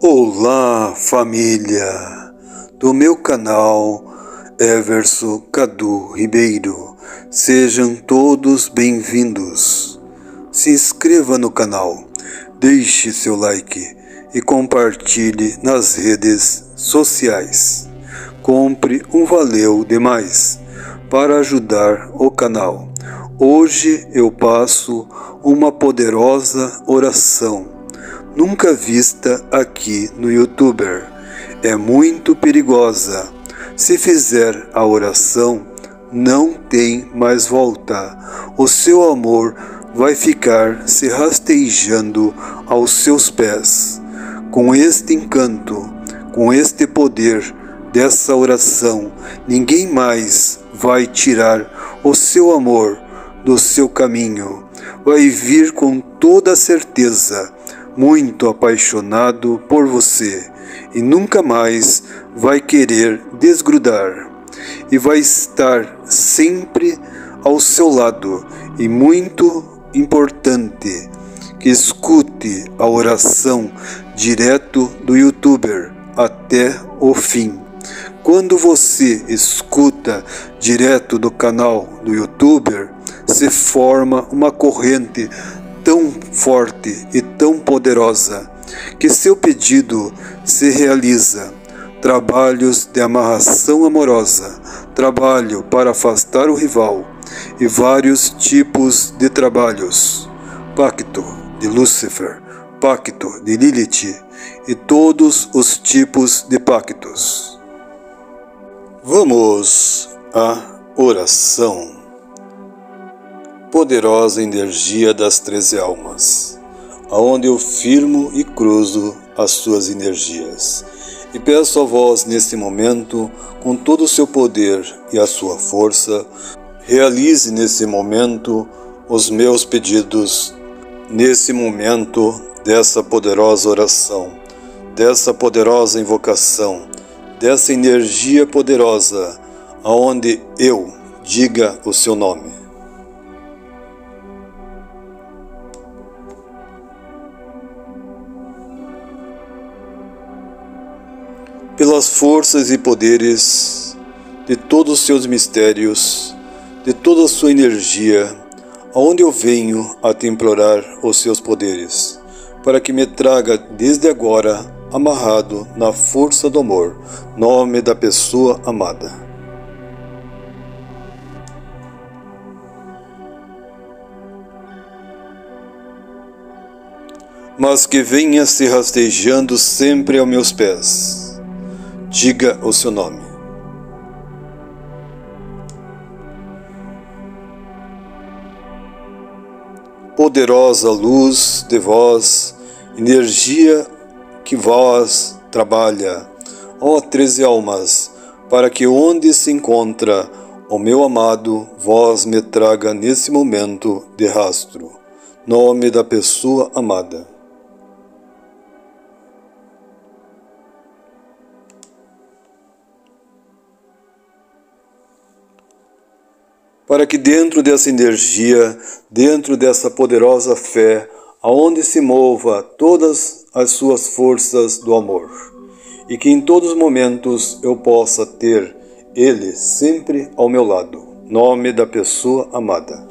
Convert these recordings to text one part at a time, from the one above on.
Olá, família do meu canal Everson Cadu Ribeiro. Sejam todos bem-vindos. Se inscreva no canal, deixe seu like e compartilhe nas redes sociais. Compre um valeu demais para ajudar o canal. Hoje eu passo uma poderosa oração, nunca vista aqui no YouTuber. É muito perigosa. Se fizer a oração, não tem mais volta. O seu amor vai ficar se rastejando aos seus pés. Com este encanto, com este poder dessa oração, ninguém mais vai tirar o seu amor do seu caminho. Vai vir com toda certeza, muito apaixonado por você e nunca mais vai querer desgrudar. E vai estar sempre ao seu lado. E muito importante que escute a oração direto do youtuber até o fim. Quando você escuta direto do canal do youtuber, se forma uma corrente tão forte e tão poderosa que seu pedido se realiza. Trabalhos de amarração amorosa, trabalho para afastar o rival e vários tipos de trabalhos. Pacto de Lúcifer, pacto de Lilith e todos os tipos de pactos. Vamos à oração poderosa energia das treze almas, aonde eu firmo e cruzo as suas energias. E peço a vós neste momento, com todo o seu poder e a sua força, realize nesse momento os meus pedidos, nesse momento dessa poderosa oração, dessa poderosa invocação, dessa energia poderosa, aonde eu diga o seu nome. Pelas forças e poderes de todos os seus mistérios, de toda a sua energia, aonde eu venho a te implorar os seus poderes, para que me traga desde agora amarrado na força do amor, nome da pessoa amada. Mas que venha se rastejando sempre aos meus pés Diga o seu nome. Poderosa luz de vós, energia que vós trabalha, ó treze almas, para que onde se encontra o meu amado, vós me traga nesse momento de rastro, nome da pessoa amada. Para que dentro dessa energia, dentro dessa poderosa fé, aonde se mova todas as suas forças do amor, e que em todos os momentos eu possa ter Ele sempre ao meu lado. Nome da pessoa amada.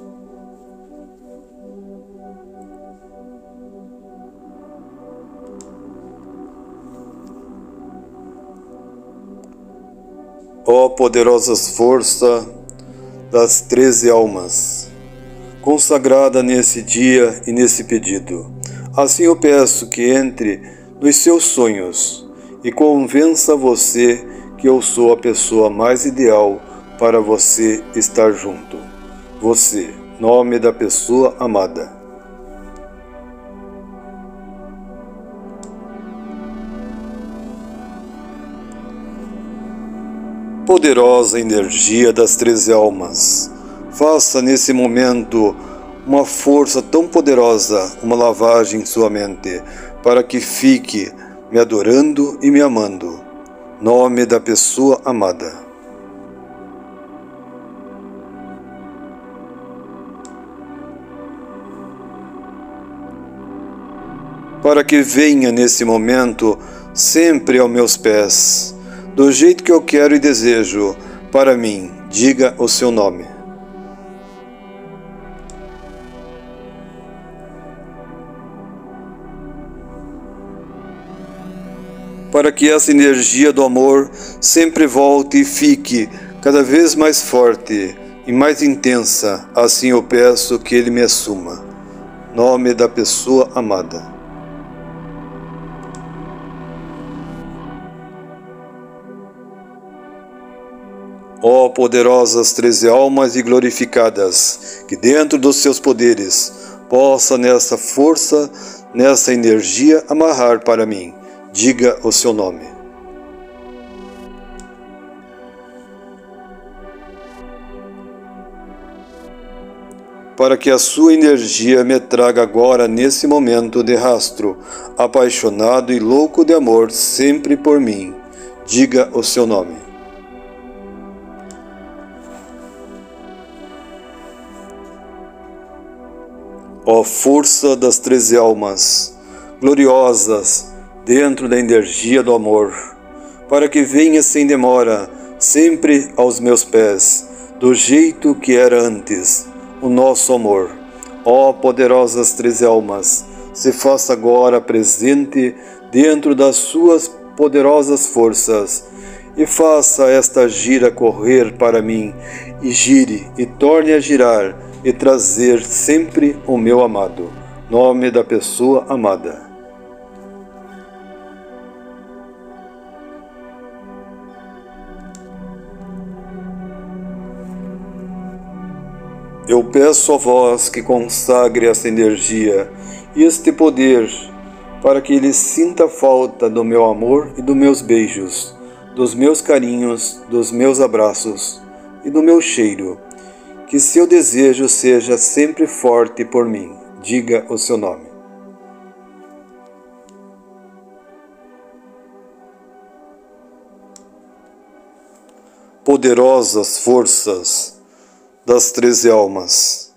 Ó oh, poderosas forças das treze almas, consagrada nesse dia e nesse pedido. Assim eu peço que entre nos seus sonhos e convença você que eu sou a pessoa mais ideal para você estar junto. Você, nome da pessoa amada. Poderosa energia das três almas. Faça nesse momento uma força tão poderosa, uma lavagem em sua mente, para que fique me adorando e me amando. Nome da pessoa amada. para que venha nesse momento sempre aos meus pés, do jeito que eu quero e desejo para mim. Diga o seu nome. Para que essa energia do amor sempre volte e fique cada vez mais forte e mais intensa, assim eu peço que ele me assuma. Nome da pessoa amada. Ó poderosas treze almas e glorificadas, que dentro dos seus poderes possa nessa força, nessa energia amarrar para mim. Diga o seu nome. Para que a sua energia me traga agora nesse momento de rastro, apaixonado e louco de amor sempre por mim. Diga o seu nome. Ó força das treze almas, gloriosas dentro da energia do amor, para que venha sem demora, sempre aos meus pés, do jeito que era antes, o nosso amor. Ó poderosas treze almas, se faça agora presente dentro das suas poderosas forças e faça esta gira correr para mim, e gire e torne a girar e trazer sempre o meu amado, nome da pessoa amada. Eu peço a vós que consagre essa energia e este poder para que ele sinta falta do meu amor e dos meus beijos, dos meus carinhos, dos meus abraços e do meu cheiro que seu desejo seja sempre forte por mim. Diga o seu nome. Poderosas forças das treze almas,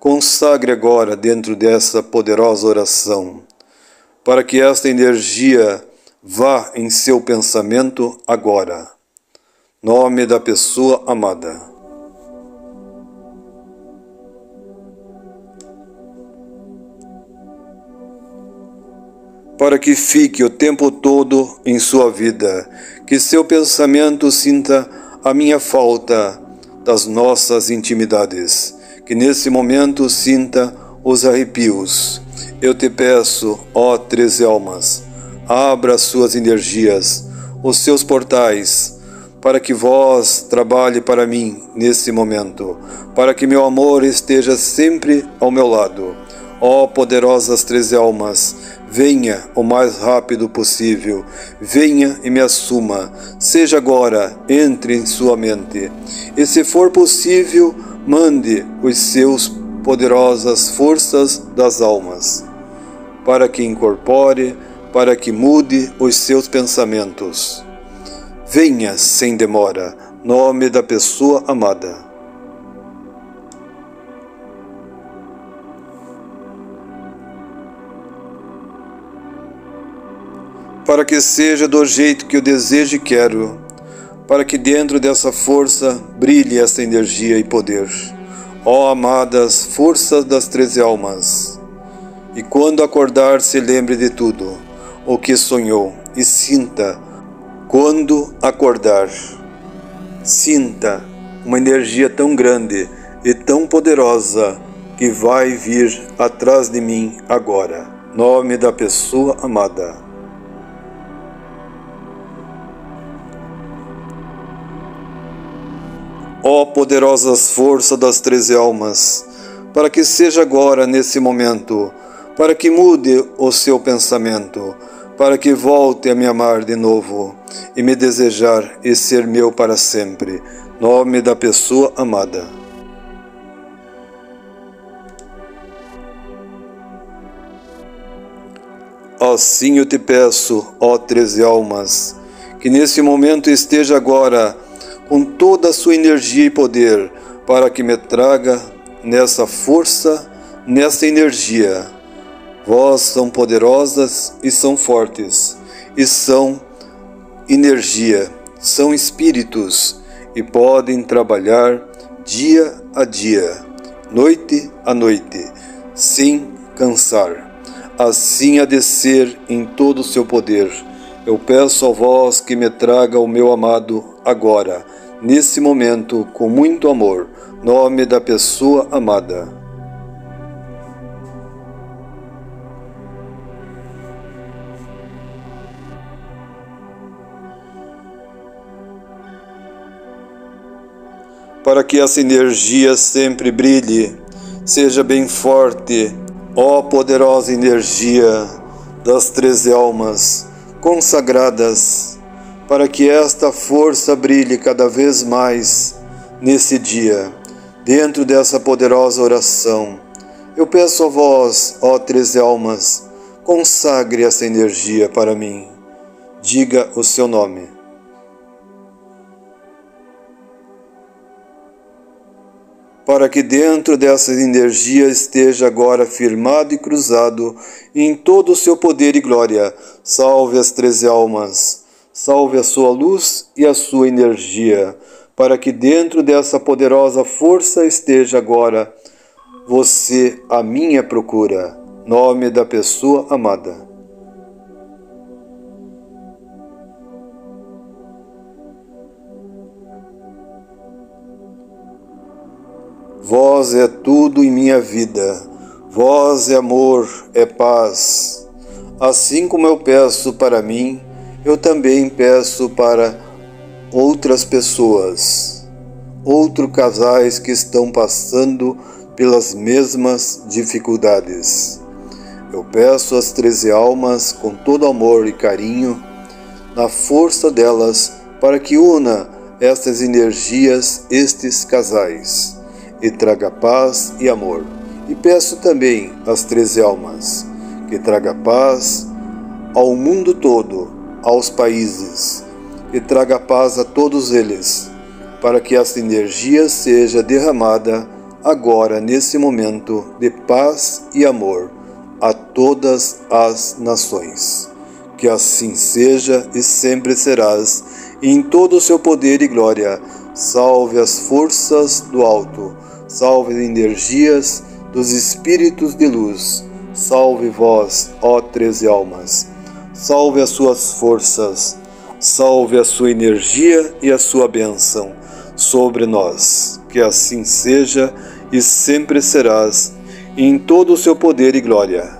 consagre agora dentro dessa poderosa oração, para que esta energia vá em seu pensamento agora. Nome da pessoa amada. Para que fique o tempo todo em sua vida, que seu pensamento sinta a minha falta das nossas intimidades, que nesse momento sinta os arrepios. Eu te peço, ó treze almas, abra suas energias, os seus portais, para que vós trabalhe para mim nesse momento, para que meu amor esteja sempre ao meu lado. Ó poderosas treze almas, Venha o mais rápido possível, venha e me assuma, seja agora, entre em sua mente. E se for possível, mande os seus poderosas forças das almas, para que incorpore, para que mude os seus pensamentos. Venha sem demora, nome da pessoa amada. Que seja do jeito que eu desejo e quero, para que dentro dessa força brilhe essa energia e poder. Ó amadas forças das treze almas, e quando acordar se lembre de tudo o que sonhou e sinta quando acordar. Sinta uma energia tão grande e tão poderosa que vai vir atrás de mim agora. Nome da pessoa amada. Ó poderosas forças das treze almas, para que seja agora nesse momento, para que mude o seu pensamento, para que volte a me amar de novo e me desejar e ser meu para sempre. Nome da pessoa amada. Assim eu te peço, ó treze almas, que nesse momento esteja agora com toda a sua energia e poder, para que me traga nessa força, nessa energia, Vós são poderosas e são fortes, e são energia, são espíritos e podem trabalhar dia a dia, noite a noite, sem cansar. Assim a descer em todo o seu poder. Eu peço a vós que me traga o meu amado agora, nesse momento, com muito amor, nome da pessoa amada. para que essa energia sempre brilhe, seja bem forte, ó poderosa energia das treze almas consagradas, para que esta força brilhe cada vez mais nesse dia, dentro dessa poderosa oração. Eu peço a vós, ó treze almas, consagre essa energia para mim. Diga o seu nome. para que dentro dessa energia esteja agora firmado e cruzado em todo o seu poder e glória. Salve as treze almas, salve a sua luz e a sua energia, para que dentro dessa poderosa força esteja agora você, a minha procura. Nome da pessoa amada. Vós é tudo em minha vida, vós é amor, é paz. Assim como eu peço para mim, eu também peço para outras pessoas, outros casais que estão passando pelas mesmas dificuldades. Eu peço às treze almas com todo amor e carinho, na força delas, para que una estas energias, estes casais e traga paz e amor. E peço também às treze almas que traga paz ao mundo todo, aos países, que traga paz a todos eles, para que essa energia seja derramada agora, nesse momento, de paz e amor a todas as nações. Que assim seja e sempre serás, em todo o seu poder e glória. Salve as forças do alto salve as energias dos espíritos de luz, salve vós, ó treze almas, salve as suas forças, salve a sua energia e a sua bênção sobre nós, que assim seja e sempre serás, em todo o seu poder e glória.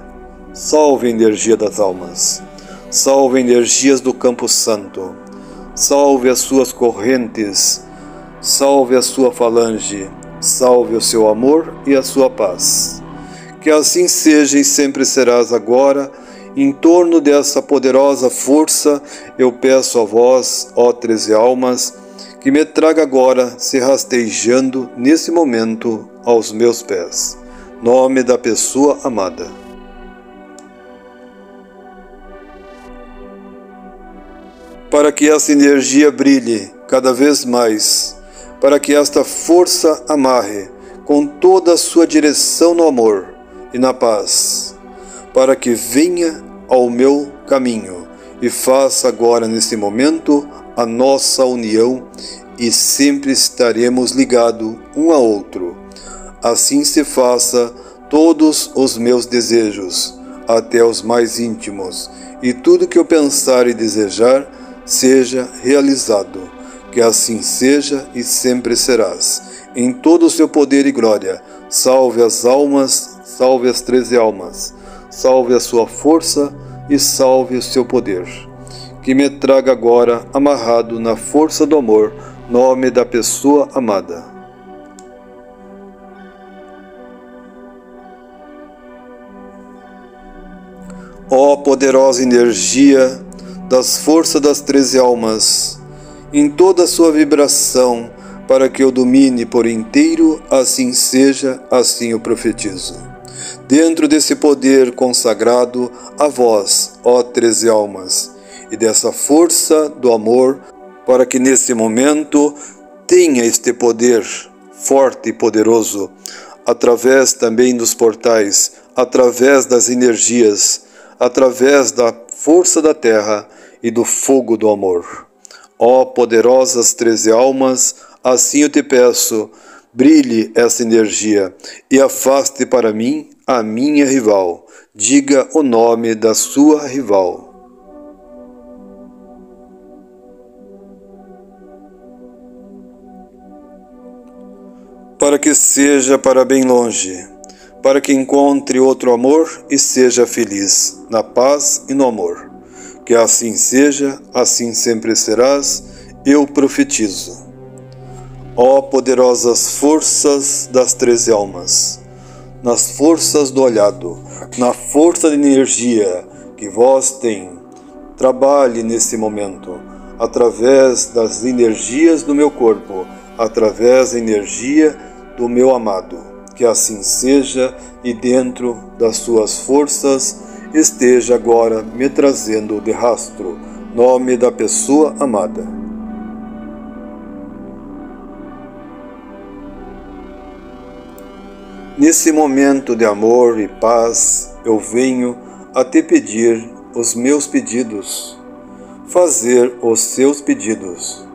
Salve a energia das almas, salve energias do Campo Santo, salve as suas correntes, salve a sua falange, salve o seu amor e a sua paz. Que assim seja e sempre serás agora, em torno dessa poderosa força, eu peço a vós, ó treze almas, que me traga agora, se rastejando nesse momento, aos meus pés. Nome da pessoa amada. Para que essa energia brilhe cada vez mais para que esta força amarre com toda a sua direção no amor e na paz, para que venha ao meu caminho e faça agora nesse momento a nossa união e sempre estaremos ligados um a outro. Assim se faça todos os meus desejos, até os mais íntimos, e tudo que eu pensar e desejar seja realizado que assim seja e sempre serás. Em todo o seu poder e glória, salve as almas, salve as treze almas, salve a sua força e salve o seu poder. Que me traga agora, amarrado na força do amor, nome da pessoa amada. Ó poderosa energia das forças das treze almas, em toda a sua vibração, para que eu domine por inteiro, assim seja, assim eu profetizo. Dentro desse poder consagrado a vós, ó treze almas, e dessa força do amor, para que nesse momento tenha este poder forte e poderoso, através também dos portais através das energias, através da força da terra e do fogo do amor. Ó poderosas treze almas, assim eu te peço, brilhe essa energia e afaste para mim a minha rival. Diga o nome da sua rival. Para que seja para bem longe, para que encontre outro amor e seja feliz, na paz e no amor. Que assim seja, assim sempre serás, eu profetizo. Ó poderosas forças das treze almas, nas forças do olhado, na força de energia que vós tem, trabalhe nesse momento, através das energias do meu corpo, através da energia do meu amado. Que assim seja e dentro das suas forças esteja agora me trazendo de rastro nome da pessoa amada. Nesse momento de amor e paz, eu venho a te pedir os meus pedidos, fazer os seus pedidos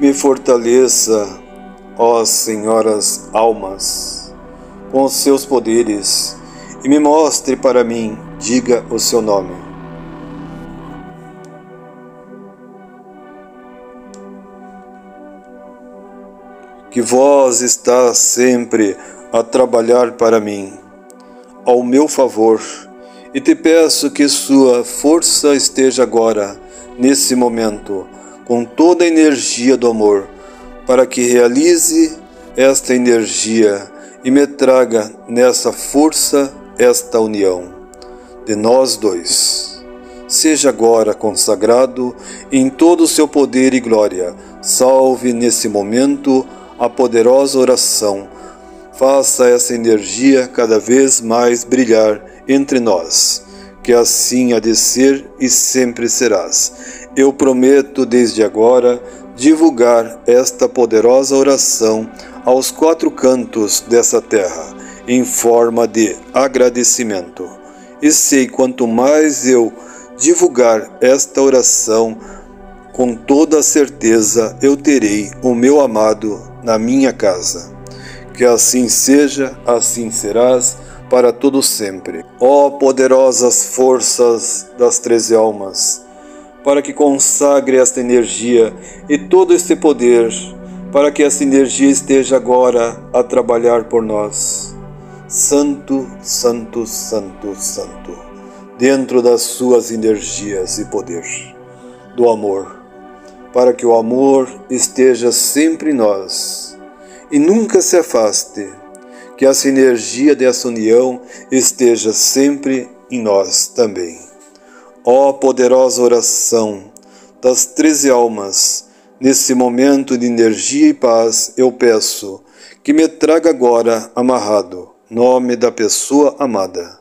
Me fortaleça, ó Senhoras almas, com os seus poderes e me mostre para mim, diga o seu nome. Que vós está sempre a trabalhar para mim, ao meu favor, e te peço que sua força esteja agora, nesse momento, com toda a energia do amor, para que realize esta energia e me traga nessa força esta união de nós dois. Seja agora consagrado em todo o seu poder e glória. Salve nesse momento a poderosa oração. Faça essa energia cada vez mais brilhar entre nós, que assim há de ser e sempre serás eu prometo desde agora divulgar esta poderosa oração aos quatro cantos dessa terra, em forma de agradecimento. E sei quanto mais eu divulgar esta oração, com toda certeza eu terei o meu amado na minha casa. Que assim seja, assim serás para todo sempre. Ó poderosas forças das treze almas, para que consagre esta energia e todo este poder, para que esta energia esteja agora a trabalhar por nós. Santo, Santo, Santo, Santo, dentro das suas energias e poder do amor, para que o amor esteja sempre em nós e nunca se afaste, que essa energia dessa união esteja sempre em nós também. Ó poderosa oração das treze almas, nesse momento de energia e paz, eu peço que me traga agora amarrado nome da pessoa amada.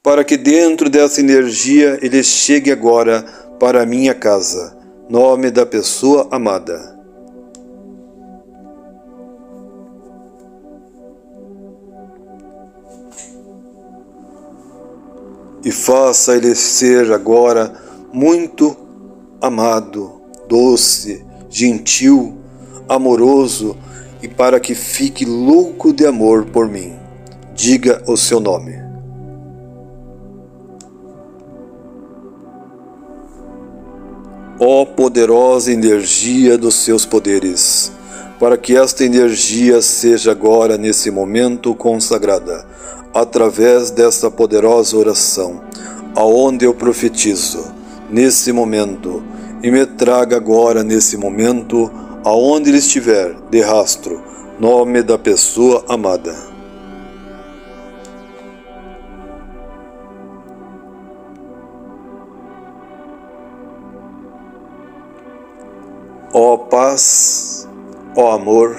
Para que dentro dessa energia ele chegue agora para minha casa, nome da pessoa amada. E faça ele ser agora muito amado, doce, gentil, amoroso e para que fique louco de amor por mim. Diga o seu nome. Ó oh, poderosa energia dos seus poderes, para que esta energia seja agora nesse momento consagrada através desta poderosa oração, aonde eu profetizo nesse momento e me traga agora nesse momento, aonde ele estiver, de rastro, Nome da pessoa amada. Ó paz, ó amor,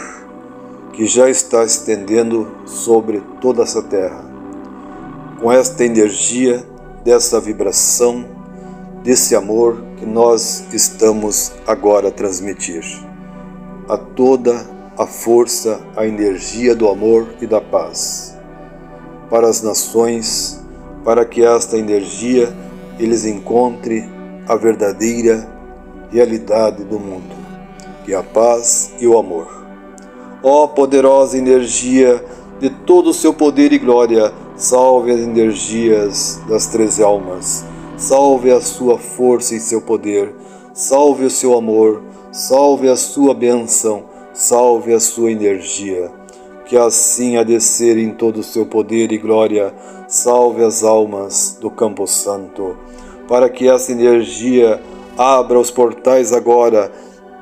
que já está estendendo sobre toda essa terra. Com esta energia, dessa vibração, desse amor que nós estamos agora a transmitir a toda a força, a energia do amor e da paz para as nações, para que esta energia eles encontre a verdadeira realidade do mundo, que é a paz e o amor. Ó oh, poderosa energia de todo o seu poder e glória, salve as energias das três almas, salve a sua força e seu poder, salve o seu amor, salve a sua bênção, salve a sua energia. Que assim a descer em todo o seu poder e glória, salve as almas do Campo Santo, para que essa energia abra os portais agora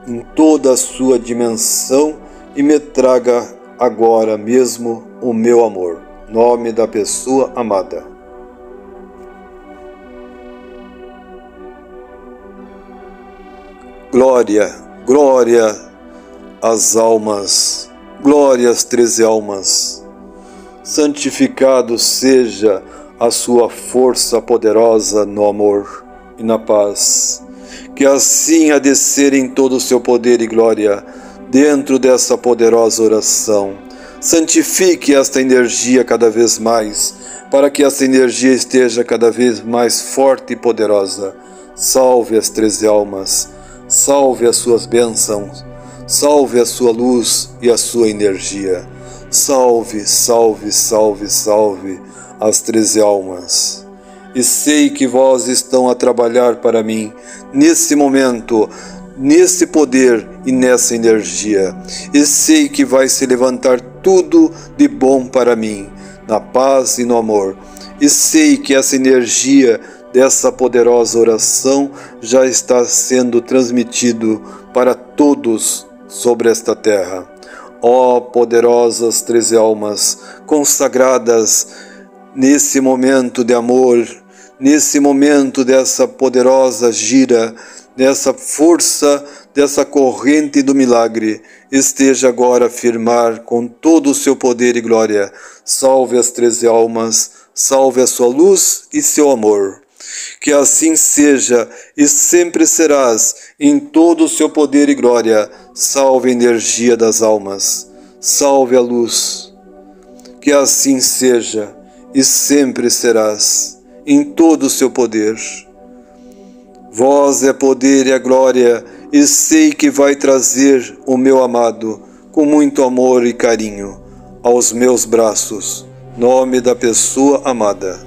em toda a sua dimensão e me traga agora mesmo o meu amor. Nome da pessoa amada. Glória, glória às almas, glória às treze almas. Santificado seja a sua força poderosa no amor e na paz. Que assim a descer em todo o seu poder e glória, dentro dessa poderosa oração, santifique esta energia cada vez mais, para que essa energia esteja cada vez mais forte e poderosa. Salve as treze almas salve as suas bênçãos, salve a sua luz e a sua energia. Salve, salve, salve, salve as treze almas. E sei que vós estão a trabalhar para mim nesse momento, nesse poder e nessa energia. E sei que vai se levantar tudo de bom para mim, na paz e no amor. E sei que essa energia dessa poderosa oração já está sendo transmitido para todos sobre esta terra. Ó oh, poderosas treze almas consagradas nesse momento de amor, nesse momento dessa poderosa gira, dessa força, dessa corrente do milagre, esteja agora a firmar com todo o seu poder e glória. Salve as treze almas, salve a sua luz e seu amor. Que assim seja e sempre serás em todo o seu poder e glória. Salve a energia das almas, salve a luz. Que assim seja e sempre serás em todo o seu poder. Vós é poder e a glória, e sei que vai trazer o meu amado com muito amor e carinho aos meus braços. Nome da pessoa amada.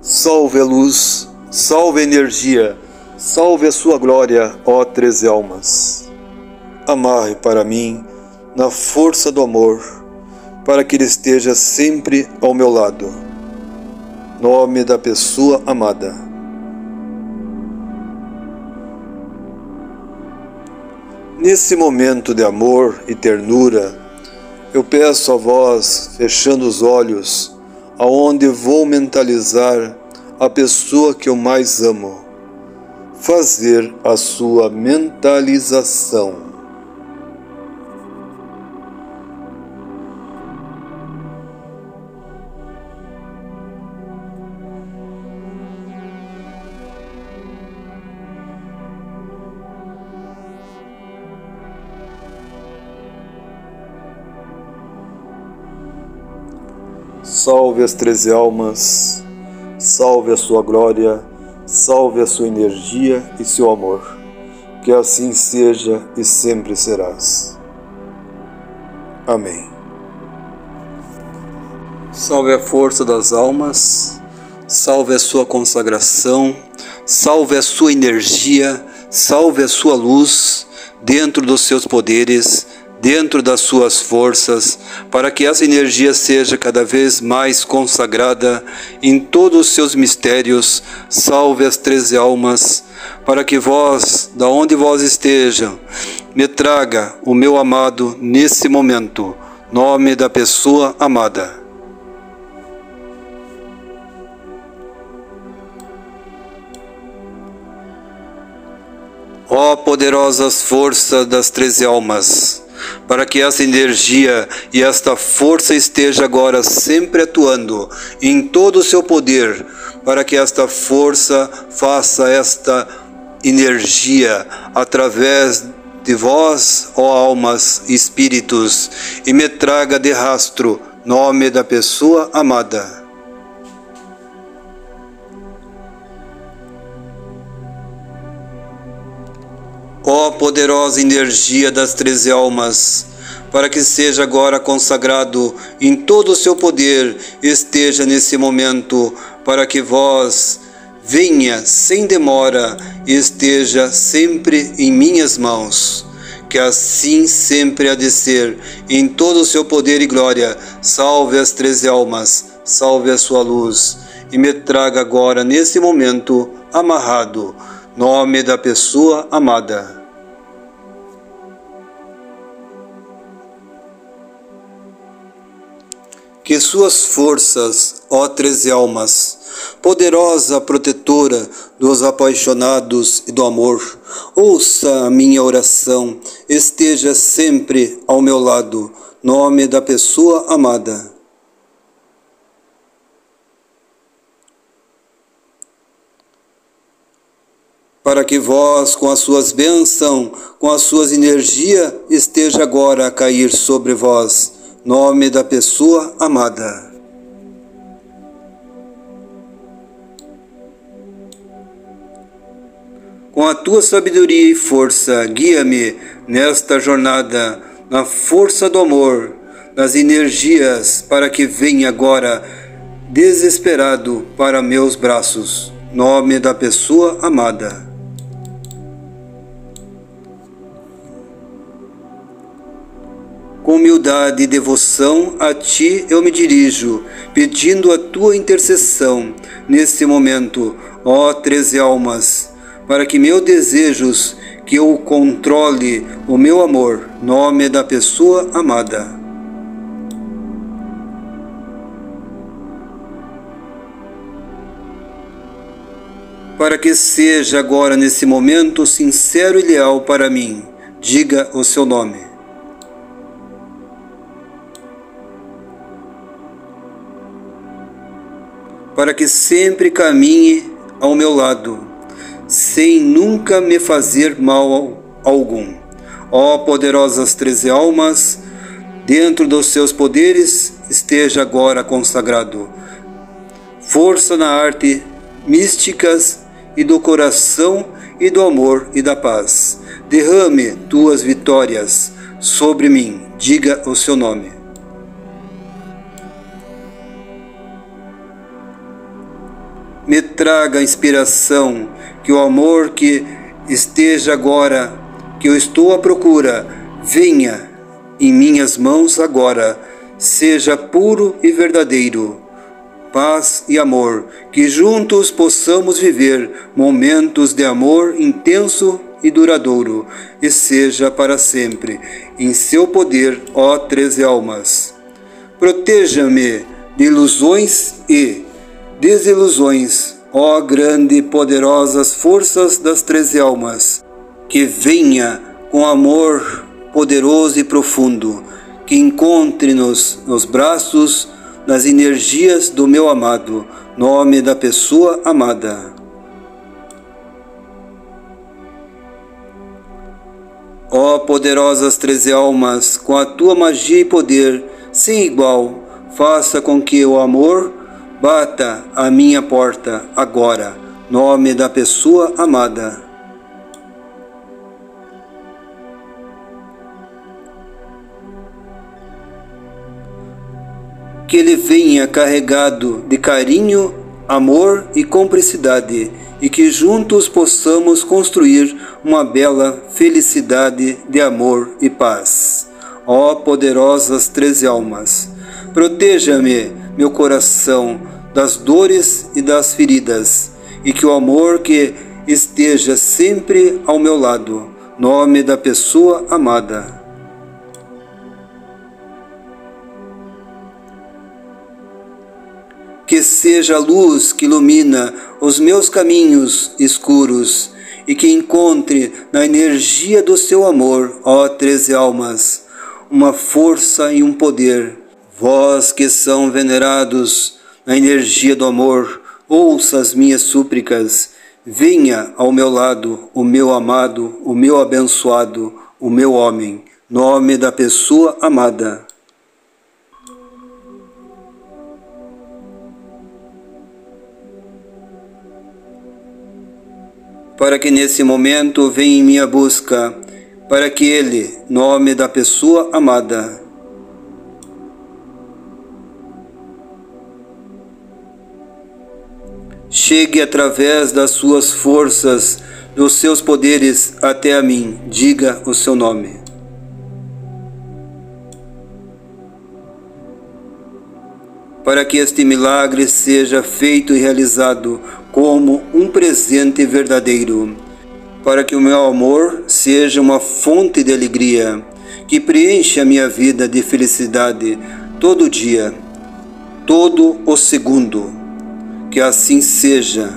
Salve a luz, salve a energia, salve a sua glória, ó treze almas. Amarre para mim na força do amor, para que ele esteja sempre ao meu lado. Nome da pessoa amada. Nesse momento de amor e ternura, eu peço a vós, fechando os olhos, aonde vou mentalizar a pessoa que eu mais amo, fazer a sua mentalização. Salve as treze almas salve a sua glória, salve a sua energia e seu amor. Que assim seja e sempre serás. Amém. Salve a força das almas, salve a sua consagração, salve a sua energia, salve a sua luz dentro dos seus poderes, dentro das suas forças, para que essa energia seja cada vez mais consagrada em todos os seus mistérios, salve as treze almas, para que vós, da onde vós estejam, me traga o meu amado nesse momento, nome da pessoa amada. Ó poderosas forças das treze almas, para que essa energia e esta força esteja agora sempre atuando em todo o seu poder, para que esta força faça esta energia através de vós, ó almas e espíritos, e me traga de rastro nome da pessoa amada. Ó poderosa energia das treze almas, para que seja agora consagrado em todo o seu poder, esteja nesse momento, para que vós venha sem demora e esteja sempre em minhas mãos. Que assim sempre há de ser, em todo o seu poder e glória, salve as treze almas, salve a sua luz, e me traga agora, nesse momento, amarrado, nome da pessoa amada. Que suas forças, ó treze almas, poderosa protetora dos apaixonados e do amor, ouça a minha oração, esteja sempre ao meu lado, nome da pessoa amada. Para que vós, com as suas bênçãos, com as suas energias, esteja agora a cair sobre vós nome da pessoa amada. Com a tua sabedoria e força, guia-me nesta jornada, na força do amor, nas energias, para que venha agora desesperado para meus braços. Nome da pessoa amada. Com humildade e devoção a Ti eu me dirijo, pedindo a Tua intercessão neste momento, ó treze almas, para que meus desejos, que eu controle o meu amor, nome da pessoa amada. Para que seja agora nesse momento sincero e leal para mim, diga o seu nome. Para que sempre caminhe ao meu lado, sem nunca me fazer mal algum. Ó poderosas treze almas, dentro dos seus poderes esteja agora consagrado. Força na arte místicas e do coração e do amor e da paz. Derrame tuas vitórias sobre mim. Diga o seu nome. Me traga inspiração, que o amor que esteja agora, que eu estou à procura, venha em minhas mãos agora, seja puro e verdadeiro. Paz e amor, que juntos possamos viver momentos de amor intenso e duradouro, e seja para sempre, em seu poder, ó treze almas. Proteja-me de ilusões e desilusões, ó grande e poderosas forças das treze almas, que venha com amor poderoso e profundo, que encontre-nos nos braços, nas energias do meu amado, nome da pessoa amada. Ó poderosas treze almas, com a tua magia e poder sem igual, faça com que o amor Bata a minha porta agora, nome da pessoa amada. Que ele venha carregado de carinho, amor e cumplicidade, e que juntos possamos construir uma bela felicidade de amor e paz. ó poderosas treze almas. Proteja-me, meu coração, das dores e das feridas, e que o amor que esteja sempre ao meu lado, nome da pessoa amada. que seja a luz que ilumina os meus caminhos escuros e que encontre na energia do seu amor, ó treze almas, uma força e um poder. Vós que são venerados na energia do amor, ouça as minhas súplicas. Venha ao meu lado o meu amado, o meu abençoado, o meu homem, nome da pessoa amada. para que nesse momento venha em minha busca, para que Ele, nome da pessoa amada, chegue através das suas forças, dos seus poderes até a mim, diga o seu nome. Para que este milagre seja feito e realizado como um presente verdadeiro, para que o meu amor seja uma fonte de alegria, que preencha a minha vida de felicidade todo dia, todo o segundo. Que assim seja,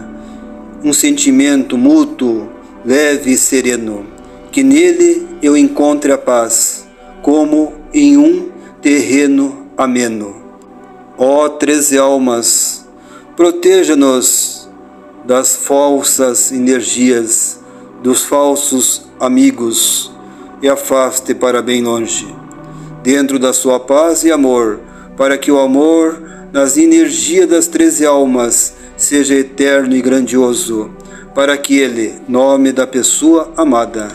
um sentimento mútuo, leve e sereno, que nele eu encontre a paz, como em um terreno ameno. Ó treze almas, proteja-nos das falsas energias, dos falsos amigos e afaste para bem longe, dentro da sua paz e amor, para que o amor nas energias das treze almas seja eterno e grandioso, para que ele, nome da pessoa amada,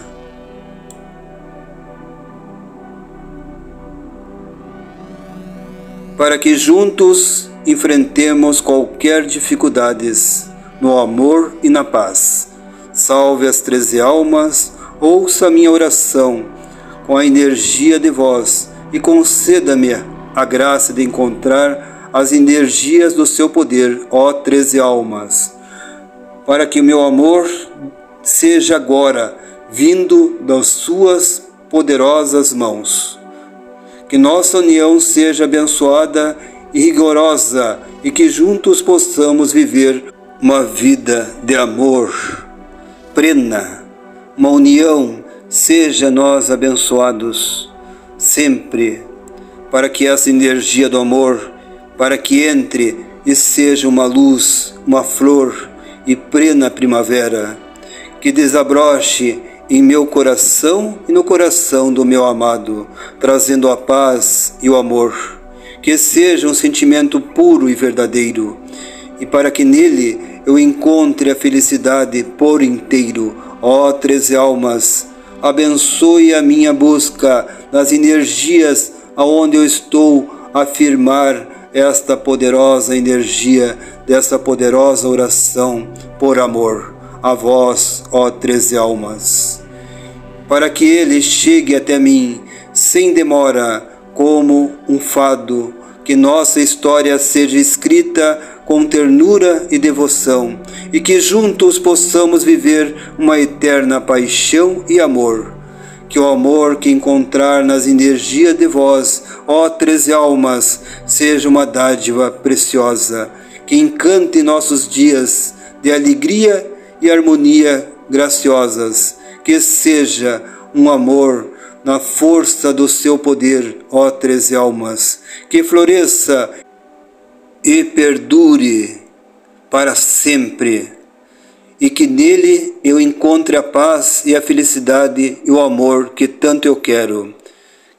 para que juntos enfrentemos qualquer dificuldades no amor e na paz. Salve as treze almas, ouça minha oração com a energia de vós e conceda-me a graça de encontrar as energias do seu poder, ó treze almas, para que o meu amor seja agora vindo das suas poderosas mãos. Que nossa união seja abençoada e rigorosa e que juntos possamos viver uma vida de amor plena, uma união, seja nós abençoados sempre, para que essa energia do amor, para que entre e seja uma luz, uma flor e plena primavera, que desabroche em meu coração e no coração do meu amado, trazendo a paz e o amor. Que seja um sentimento puro e verdadeiro, e para que nele eu encontre a felicidade por inteiro. Ó treze almas, abençoe a minha busca nas energias aonde eu estou a afirmar esta poderosa energia desta poderosa oração por amor a vós, ó treze almas, para que ele chegue até mim sem demora, como um fado, que nossa história seja escrita com ternura e devoção, e que juntos possamos viver uma eterna paixão e amor. Que o amor que encontrar nas energias de vós, ó treze almas, seja uma dádiva preciosa, que encante nossos dias de alegria e harmonia graciosas, que seja um amor na força do seu poder, ó treze almas, que floresça e perdure para sempre, e que nele eu encontre a paz e a felicidade e o amor que tanto eu quero,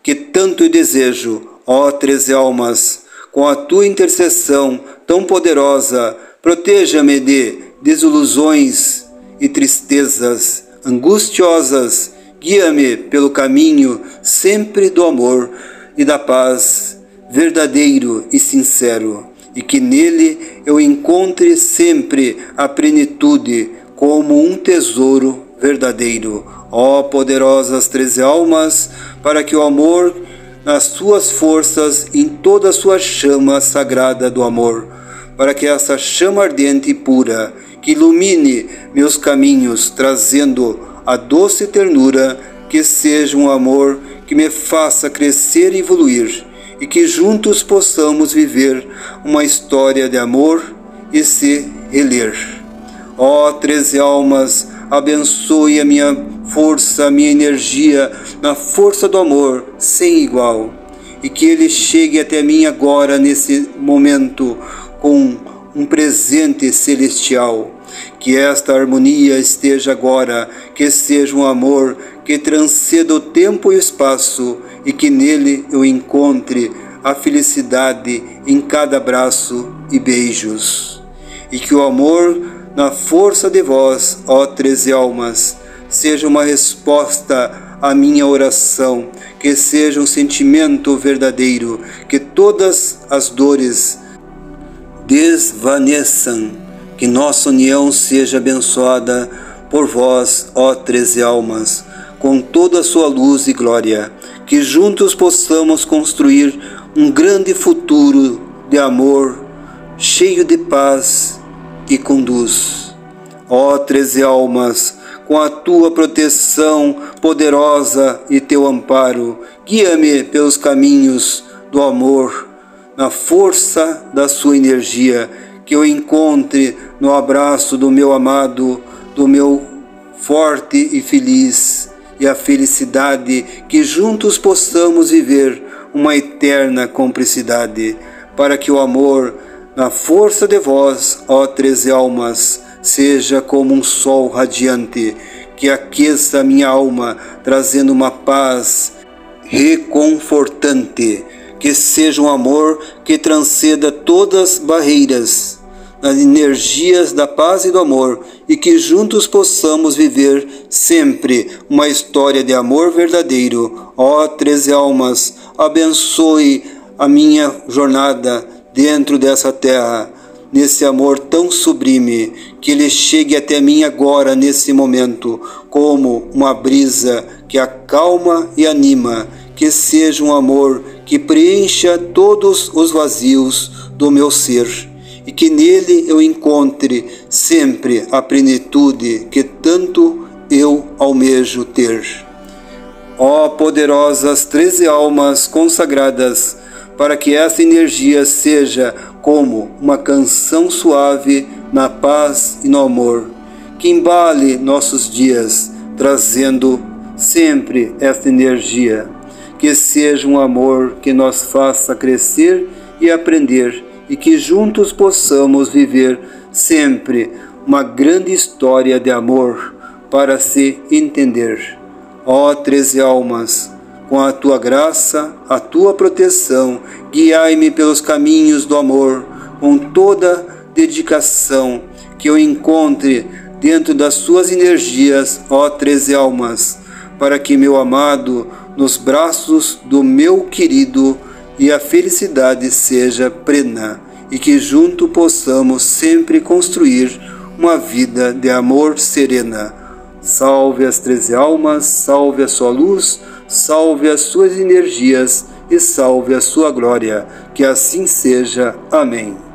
que tanto eu desejo, ó treze almas, com a tua intercessão tão poderosa, proteja-me de desilusões e tristezas angustiosas, guia-me pelo caminho sempre do amor e da paz verdadeiro e sincero e que nele eu encontre sempre a plenitude como um tesouro verdadeiro. Ó poderosas treze almas, para que o amor nas suas forças, em toda a sua chama sagrada do amor, para que essa chama ardente e pura, que ilumine meus caminhos, trazendo a doce ternura, que seja um amor que me faça crescer e evoluir, e que juntos possamos viver uma história de amor e se reler. Ó oh, treze almas, abençoe a minha força, a minha energia na força do amor sem igual. E que ele chegue até mim agora, nesse momento, com um presente celestial. Que esta harmonia esteja agora, que seja um amor que transceda o tempo e o espaço e que nele eu encontre a felicidade em cada abraço e beijos. E que o amor, na força de vós, ó treze almas, seja uma resposta à minha oração, que seja um sentimento verdadeiro, que todas as dores desvaneçam, que nossa união seja abençoada por vós, ó treze almas, com toda a sua luz e glória, que juntos possamos construir um grande futuro de amor, cheio de paz e conduz. Ó treze almas, com a tua proteção poderosa e teu amparo. Guia-me pelos caminhos do amor, na força da sua energia, que eu encontre no abraço do meu amado, do meu forte e feliz, e a felicidade que juntos possamos viver uma eterna cumplicidade, para que o amor, na força de vós, ó treze almas, seja como um sol radiante que aqueça a minha alma, trazendo uma paz reconfortante, que seja um amor que transcenda todas as barreiras, nas energias da paz e do amor, e que juntos possamos viver sempre uma história de amor verdadeiro. Ó treze almas, abençoe a minha jornada dentro dessa terra nesse amor tão sublime, que ele chegue até mim agora, nesse momento, como uma brisa que acalma e anima, que seja um amor que preencha todos os vazios do meu ser e que nele eu encontre sempre a plenitude que tanto eu almejo ter. Ó poderosas treze almas consagradas, para que essa energia seja como uma canção suave na paz e no amor, que embale nossos dias, trazendo sempre esta energia, que seja um amor que nos faça crescer e aprender, e que juntos possamos viver sempre uma grande história de amor para se entender. Ó treze almas, com a tua graça, a tua proteção, guiai-me pelos caminhos do amor, com toda dedicação, que eu encontre dentro das suas energias, ó treze almas, para que meu amado, nos braços do meu querido, e a felicidade seja plena, e que junto possamos sempre construir uma vida de amor serena. Salve as treze almas, salve a sua luz, salve as suas energias e salve a sua glória. Que assim seja. Amém.